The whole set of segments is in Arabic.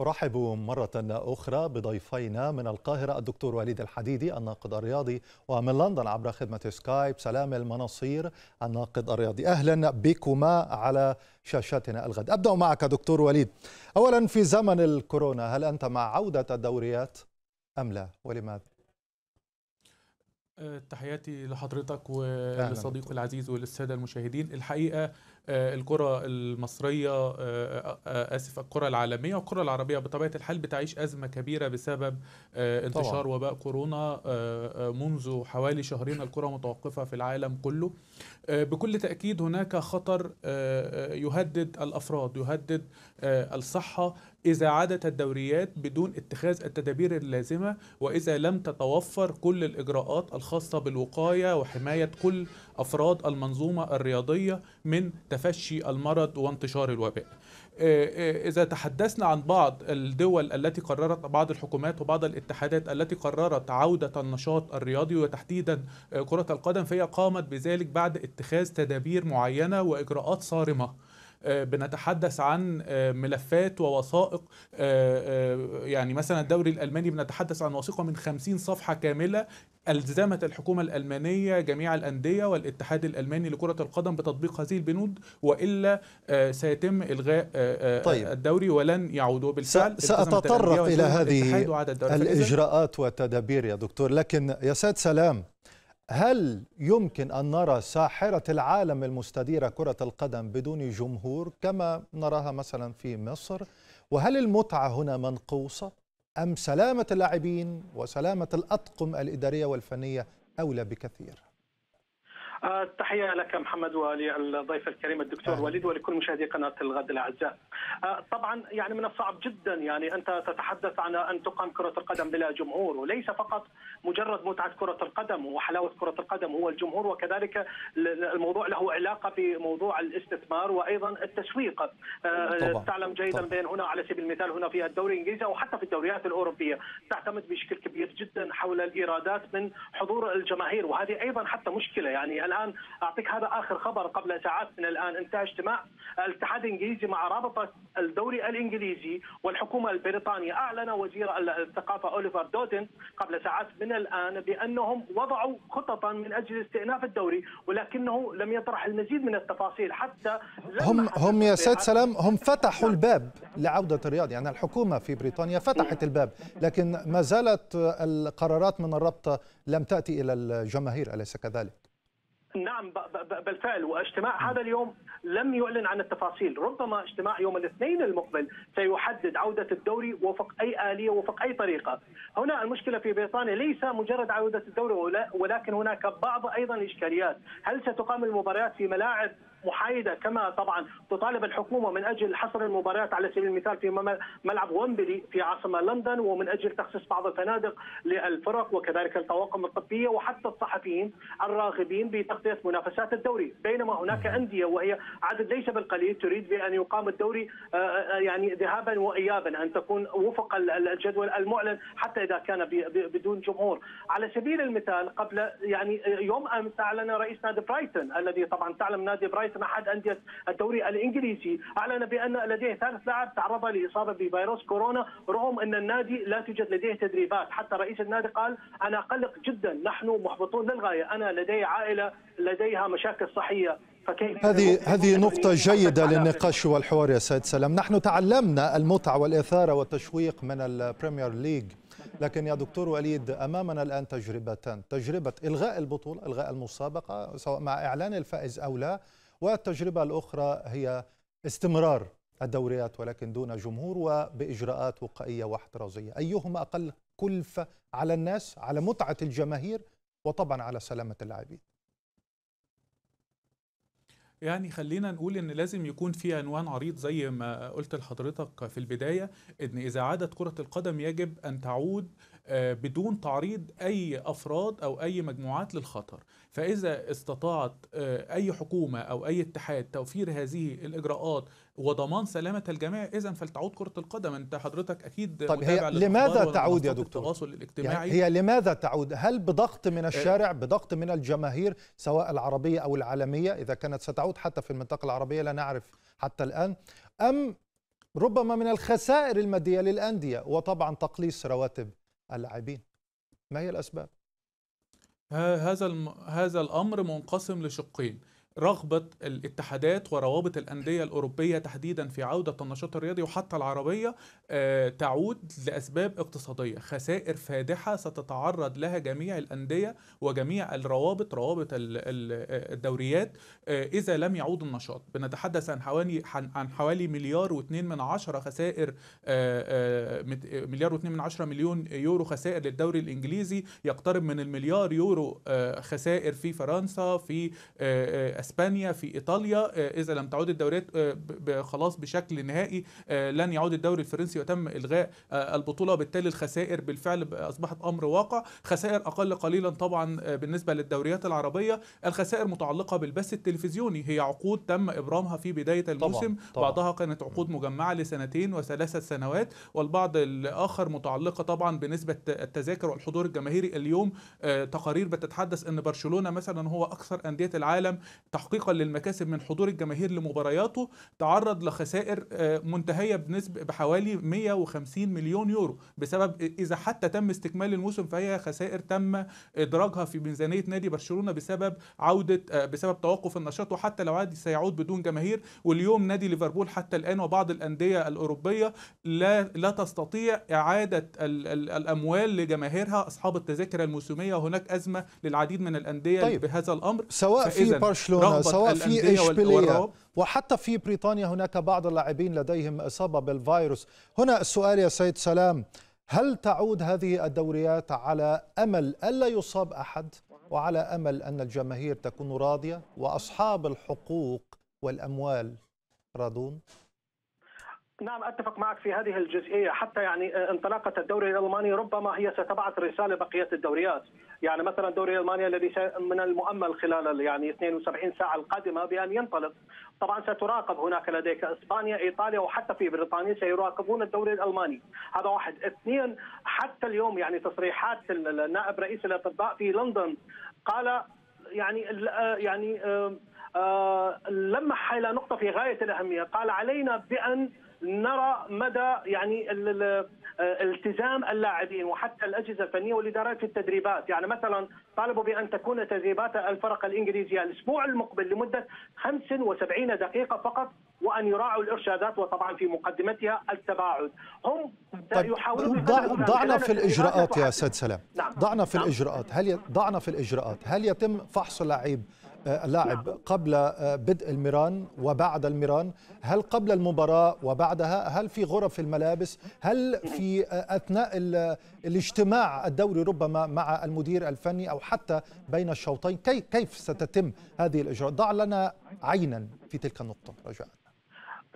أرحب مرة أخرى بضيفينا من القاهرة الدكتور وليد الحديدي الناقد الرياضي ومن لندن عبر خدمة سكايب سلام المناصير الناقد الرياضي. أهلا بكما على شاشتنا الغد. أبدأ معك دكتور وليد. أولا في زمن الكورونا هل أنت مع عودة الدوريات أم لا؟ ولماذا؟ تحياتي لحضرتك ولصديقي العزيز وللسادة المشاهدين. الحقيقة الكرة المصرية آسف الكرة العالمية والكرة العربية بطبيعة الحال بتعيش أزمة كبيرة بسبب انتشار طبعا. وباء كورونا منذ حوالي شهرين الكرة متوقفة في العالم كله. بكل تأكيد هناك خطر يهدد الأفراد يهدد الصحة. إذا عادت الدوريات بدون اتخاذ التدابير اللازمة وإذا لم تتوفر كل الإجراءات الخاصة بالوقاية وحماية كل أفراد المنظومة الرياضية من تفشي المرض وانتشار الوباء. إذا تحدثنا عن بعض الدول التي قررت بعض الحكومات وبعض الاتحادات التي قررت عودة النشاط الرياضي وتحديدا كرة القدم فهي قامت بذلك بعد اتخاذ تدابير معينة وإجراءات صارمة. بنتحدث عن ملفات ووثائق يعني مثلا الدوري الألماني بنتحدث عن وثيقة من 50 صفحة كاملة ألزمت الحكومة الألمانية جميع الأندية والاتحاد الألماني لكرة القدم بتطبيق هذه البنود وإلا سيتم إلغاء طيب. الدوري ولن يعودوا بالفعل. سأتطرق إلى هذه الإجراءات والتدابير يا دكتور. لكن يا سيد سلام هل يمكن أن نرى ساحرة العالم المستديرة كرة القدم بدون جمهور كما نراها مثلا في مصر؟ وهل المتعة هنا منقوصة؟ أم سلامة اللاعبين وسلامة الأطقم الإدارية والفنية أولى بكثير؟ تحية لك محمد وللضيف الكريم الدكتور. وليد ولكل مشاهدي قناة الغد الأعزاء طبعا يعني من الصعب جدا يعني أنت تتحدث عن أن تقام كرة القدم بلا جمهور وليس فقط مجرد متعة كرة القدم وحلاوة كرة القدم هو الجمهور وكذلك الموضوع له علاقة بموضوع الاستثمار وأيضا التسويق طبعا. تعلم جيدا طبعا. بأن هنا على سبيل المثال هنا في الدوري الإنجليزي أو حتى في الدوريات الأوروبية تعتمد بشكل كبير جدا حول الإيرادات من حضور الجماهير وهذه أيضا حتى مشكلة يعني الآن أعطيك هذا آخر خبر قبل ساعات من الآن. انتهى اجتماع الاتحاد الإنجليزي مع رابطة الدوري الإنجليزي والحكومة البريطانية. أعلن وزير الثقافة أوليفر دودن قبل ساعات من الآن بأنهم وضعوا خططا من أجل استئناف الدوري ولكنه لم يطرح المزيد من التفاصيل حتى هم هم يا سيد سلام هم فتحوا الباب لعودة الرياض. يعني الحكومة في بريطانيا فتحت الباب لكن ما زالت القرارات من الرابطة لم تأتي إلى الجماهير أليس كذلك؟ نعم بالفعل. واجتماع هذا اليوم لم يعلن عن التفاصيل. ربما اجتماع يوم الاثنين المقبل سيحدد عودة الدوري وفق أي آلية وفق أي طريقة. هنا المشكلة في بريطانيا ليس مجرد عودة الدوري ولكن هناك بعض أيضا الإشكاليات هل ستقام المباريات في ملاعب محايدة كما طبعا تطالب الحكومة من أجل حصر المباريات على سبيل المثال في ملعب ويمبلي في عاصمة لندن ومن أجل تخصيص بعض الفنادق للفرق وكذلك الطواقم الطبيه وحتى الصحفيين الراغبين بتغطية منافسات الدوري. بينما هناك أندية وهي عدد ليس بالقليل تريد بأن يقام الدوري يعني ذهابا وايابا أن تكون وفق الجدول المعلن حتى إذا كان بدون جمهور. على سبيل المثال قبل يعني يوم أمس أعلن رئيس نادي برايتون الذي طبعا تعلم نادي برايتون احد أندية الدوري الإنجليزي. أعلن بأن لديه ثالث لاعب تعرض لإصابة بفيروس كورونا رغم أن النادي لا توجد لديه تدريبات. حتى رئيس النادي قال أنا قلق جدا نحن محبطون للغاية. أنا لدي عائلة لديها مشاكل صحية. هذه هذه نقطة جيدة للنقاش والحوار يا سيد سلام، نحن تعلمنا المتعة والإثارة والتشويق من البريمير ليج، لكن يا دكتور وليد أمامنا الآن تجربتان، تجربة إلغاء البطولة، إلغاء المسابقة سواء مع إعلان الفائز أو لا، والتجربة الأخرى هي استمرار الدوريات ولكن دون جمهور وبإجراءات وقائية واحترازية. أيهما أقل كلفة على الناس على متعة الجماهير وطبعا على سلامة اللاعبين؟ يعني خلينا نقول إن لازم يكون في عنوان عريض زي ما قلت لحضرتك في البداية إن إذا عادت كرة القدم يجب أن تعود بدون تعريض أي أفراد أو أي مجموعات للخطر. فإذا استطاعت أي حكومة أو أي اتحاد توفير هذه الإجراءات وضمان سلامة الجميع اذا فلتعود كرة القدم. أنت حضرتك أكيد طيب هي لماذا تعود يا دكتور؟ التواصل الاجتماعي؟ يعني هي لماذا تعود؟ هل بضغط من الشارع بضغط من الجماهير سواء العربية أو العالمية؟ إذا كانت ستعود حتى في المنطقة العربية لا نعرف حتى الآن. أم ربما من الخسائر المادية للأندية وطبعا تقليص رواتب اللاعبين ما هي الأسباب؟ هذا هذا الأمر منقسم لشقين رغبة الاتحادات وروابط الأندية الأوروبية تحديدا في عودة النشاط الرياضي وحتى العربية تعود لأسباب اقتصادية. خسائر فادحة ستتعرض لها جميع الأندية وجميع الروابط روابط الدوريات إذا لم يعود النشاط. بنتحدث عن حوالي عن حوالي مليار واثنين من عشرة خسائر مليار واثنين من عشرة مليون يورو خسائر للدوري الإنجليزي. يقترب من المليار يورو خسائر في فرنسا في اسبانيا في إيطاليا إذا لم تعود الدوريات خلاص بشكل نهائي لن يعود الدوري الفرنسي وتم إلغاء البطولة. وبالتالي الخسائر بالفعل أصبحت أمر واقع. خسائر أقل قليلا طبعا بالنسبة للدوريات العربية. الخسائر متعلقة بالبث التلفزيوني. هي عقود تم إبرامها في بداية الموسم. طبعا. طبعا. بعضها كانت عقود مجمعة لسنتين وثلاثة سنوات. والبعض الآخر متعلقة طبعا بنسبة التذاكر والحضور الجماهيري. اليوم تقارير بتتحدث إن برشلونة مثلا هو أكثر أندية العالم. تحقيقا للمكاسب من حضور الجماهير لمبارياته تعرض لخسائر منتهية بنسبة بحوالي 150 مليون يورو. بسبب إذا حتى تم استكمال الموسم فهي خسائر تم إدراجها في ميزانية نادي برشلونة بسبب عودة بسبب توقف النشاط وحتى لو عاد سيعود بدون جماهير. واليوم نادي ليفربول حتى الآن وبعض الأندية الأوروبية لا لا تستطيع إعادة الأموال لجماهيرها أصحاب التذاكر الموسمية. وهناك أزمة للعديد من الأندية طيب. بهذا الأمر. سواء في سواء في إشبيلية وحتى في بريطانيا هناك بعض اللاعبين لديهم إصابة بالفيروس. هنا السؤال يا سيد سلام هل تعود هذه الدوريات على أمل ألا يصاب أحد؟ وعلى أمل أن الجماهير تكون راضية؟ وأصحاب الحقوق والأموال راضون؟ نعم أتفق معك في هذه الجزئية. حتى يعني انطلاقة الدوري الألماني ربما هي ستبعث رسالة بقية الدوريات. يعني مثلا دوري ألمانيا الذي من المؤمل خلال يعني 72 ساعة القادمة بأن ينطلق. طبعا ستراقب هناك لديك إسبانيا إيطاليا وحتى في بريطانيا سيراقبون الدوري الألماني. هذا واحد. اثنين حتى اليوم يعني تصريحات النائب رئيس الأطباء في لندن قال يعني يعني لمح إلى نقطة في غاية الأهمية. قال علينا بأن نرى مدى يعني التزام اللاعبين وحتى الأجهزة الفنية والإدارات في التدريبات، يعني مثلا طالبوا بأن تكون تدريبات الفرق الإنجليزية الأسبوع المقبل لمدة 75 دقيقة فقط وأن يراعوا الإرشادات وطبعا في مقدمتها التباعد، هم طيب يحاولون ضعنا في الإجراءات يا أستاذ سلام، نعم. ضعنا في نعم. الإجراءات، هل ي... ضعنا في الإجراءات، هل يتم فحص اللاعب اللاعب قبل بدء الميران وبعد الميران. هل قبل المباراة وبعدها؟ هل في غرف الملابس؟ هل في أثناء الاجتماع الدوري ربما مع المدير الفني أو حتى بين الشوطين كيف ستتم هذه الإجراءات؟ ضع لنا عينا في تلك النقطة رجاء.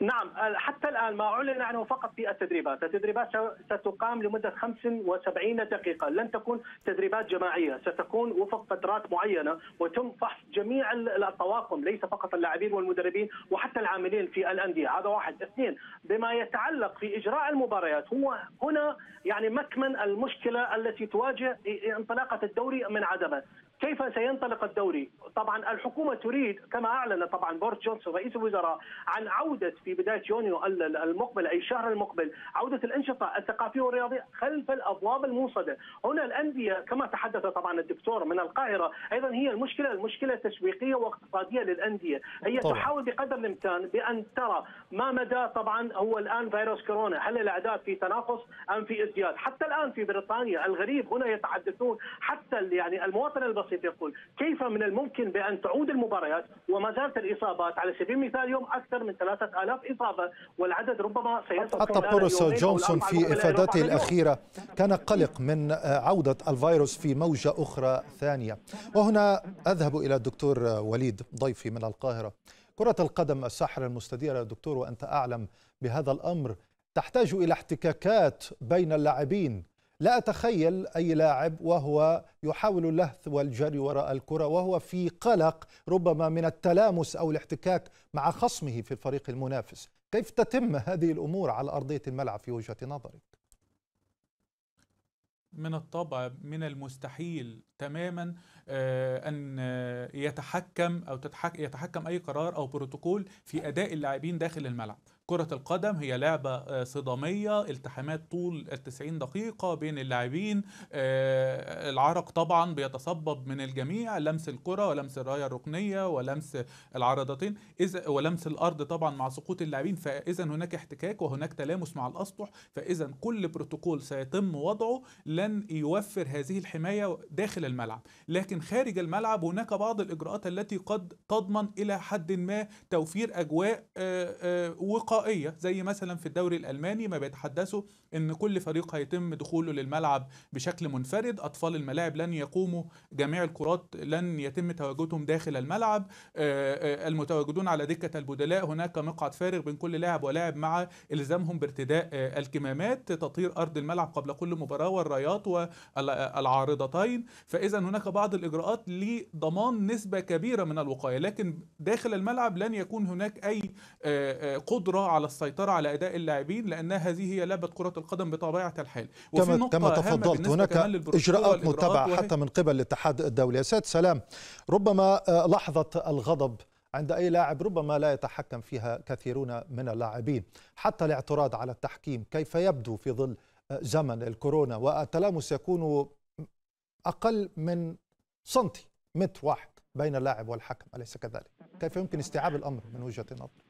نعم حتى الآن ما أعلن عنه فقط في التدريبات، التدريبات ستقام لمدة 75 دقيقة، لن تكون تدريبات جماعية، ستكون وفق فترات معينة وتم فحص جميع الطواقم ليس فقط اللاعبين والمدربين وحتى العاملين في الأندية، هذا واحد، اثنين بما يتعلق في إجراء المباريات هو هنا يعني مكمن المشكلة التي تواجه انطلاقة الدوري من عدمه، كيف سينطلق الدوري؟ طبعا الحكومة تريد كما أعلن طبعا بورس جونسون رئيس الوزراء عن عودة في بداية يونيو المقبل أي الشهر المقبل عودة الأنشطة الثقافية والرياضية خلف الأبواب الموصده، هنا الأندية كما تحدث طبعا الدكتور من القاهرة أيضا هي المشكلة المشكلة تسويقية واقتصادية للأندية، هي طبعا. تحاول بقدر الإمكان بأن ترى ما مدى طبعا هو الآن فيروس كورونا، هل الأعداد في تناقص أم في ازدياد؟ حتى الآن في بريطانيا الغريب هنا يتحدثون حتى يعني المواطن البسيط البسيط يقول كيف من الممكن بأن تعود المباريات وما زالت الإصابات؟ على سبيل المثال اليوم أكثر من 3000 إصابة والعدد ربما سيصل حتى بوريس جونسون في إفادته الأخيرة. كان قلق من عودة الفيروس في موجة أخرى ثانية. وهنا أذهب إلى الدكتور وليد ضيفي من القاهرة. كرة القدم الساحرة المستديرة دكتور وأنت أعلم بهذا الأمر. تحتاج إلى احتكاكات بين اللاعبين. لا أتخيل أي لاعب وهو يحاول اللهث والجري وراء الكرة وهو في قلق ربما من التلامس أو الاحتكاك مع خصمه في الفريق المنافس كيف تتم هذه الأمور على أرضية الملعب في وجهة نظرك؟ من الطبع من المستحيل تماما أن يتحكم أو يتحكم أي قرار أو بروتوكول في أداء اللاعبين داخل الملعب كرة القدم هي لعبة صدامية التحامات طول التسعين دقيقة بين اللاعبين العرق طبعا بيتصبب من الجميع لمس الكرة ولمس الراية الركنية ولمس العارضتين إذا ولمس الأرض طبعا مع سقوط اللاعبين فإذا هناك احتكاك وهناك تلامس مع الأسطح فإذا كل بروتوكول سيتم وضعه لن يوفر هذه الحماية داخل الملعب. لكن خارج الملعب هناك بعض الإجراءات التي قد تضمن إلى حد ما توفير أجواء وقائية زي مثلا في الدوري الألماني ما بيتحدثوا إن كل فريق هيتم دخوله للملعب بشكل منفرد. أطفال الملاعب لن يقوموا جميع الكرات لن يتم تواجدهم داخل الملعب. المتواجدون على دكة البدلاء هناك مقعد فارغ بين كل لاعب ولاعب مع إلزامهم بارتداء الكمامات. تطهير أرض الملعب قبل كل مباراة والرايات والعارضتين. فاذا هناك بعض الإجراءات لضمان نسبة كبيرة من الوقاية لكن داخل الملعب لن يكون هناك أي قدرة على السيطرة على أداء اللاعبين لأن هذه هي لعبة كرة القدم بطبيعة الحال. وفي كما, كما تفضلت هناك إجراءات متبعه حتى من قبل الاتحاد الدولي. سيد سلام ربما لحظة الغضب عند أي لاعب ربما لا يتحكم فيها كثيرون من اللاعبين. حتى الاعتراض على التحكيم كيف يبدو في ظل زمن الكورونا؟ والتلامس يكون أقل من سنتي متر واحد بين اللاعب والحكم أليس كذلك؟ كيف يمكن استيعاب الأمر من وجهة نظرك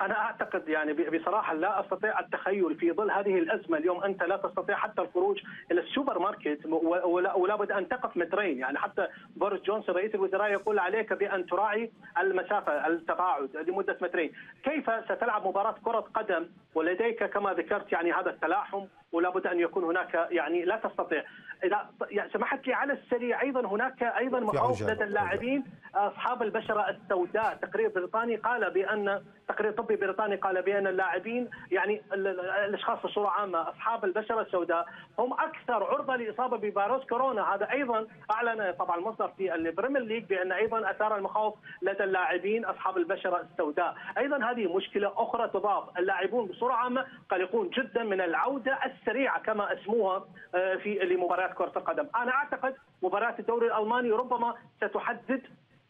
أنا أعتقد يعني بصراحة لا أستطيع التخيل في ظل هذه الأزمة اليوم. أنت لا تستطيع حتى الخروج إلى السوبر ماركت ولا, بد أن تقف مترين. يعني حتى بوريس جونسون رئيس الوزراء يقول عليك بأن تراعي المسافة التباعد لمدة مترين. كيف ستلعب مباراة كرة قدم ولديك كما ذكرت يعني هذا التلاحم؟ ولا بد أن يكون هناك يعني لا تستطيع. إذا يعني سمحت لي على السريع أيضا هناك أيضا مخاوف لدى اللاعبين. أصحاب البشرة السوداء تقرير بريطاني قال بأن تقرير طبي بريطاني قال بأن اللاعبين يعني الأشخاص بصورة عامة أصحاب البشرة السوداء هم أكثر عرضة لإصابة بفيروس كورونا. هذا أيضا أعلن طبعا المصدر في البريمير ليج بأن أيضا أثار المخاوف لدى اللاعبين أصحاب البشرة السوداء. أيضا هذه مشكلة أخرى تضاف. اللاعبون بصورة عامة قلقون جدا من العودة السريعة كما أسموها في لمباريات كرة القدم. أنا أعتقد مباراة الدوري الألماني ربما ستحدد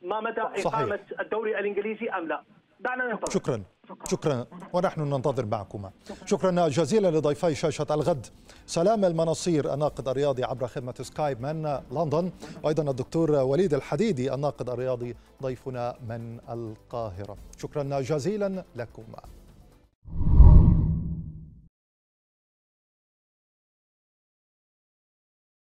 ما مدى إقامة الدوري الإنجليزي أم لا. دعنا ننتظر. شكرا. شكرا. ونحن ننتظر معكما. شكرا جزيلا لضيفي شاشة الغد. سلام المناصير الناقد الرياضي عبر خدمة سكايب من لندن. وأيضا الدكتور وليد الحديدي الناقد الرياضي ضيفنا من القاهرة. شكرا جزيلا لكما.